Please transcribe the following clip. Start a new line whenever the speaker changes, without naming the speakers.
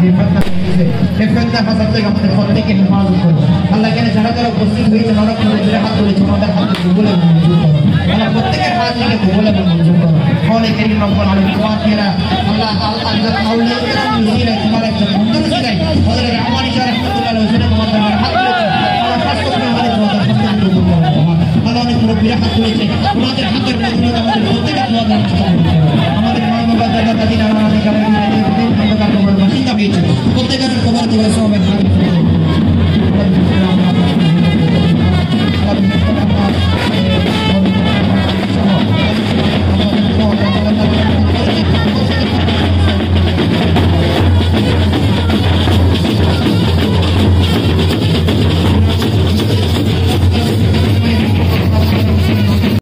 ফেতনা হয়েছে এই ফেতনা ফাসাদ থেকে আমাদের প্রত্যেকে হেফাজত করো আল্লাহ এখানে যারা যারা উপস্থিত হয়েছে অনেক করে হাত তুলেছে আমাদের হাত ভূগোলে মঞ্জুর করো তোমাদের হাতের মধ্যে আমাদের প্রত্যেকের দান Gracias.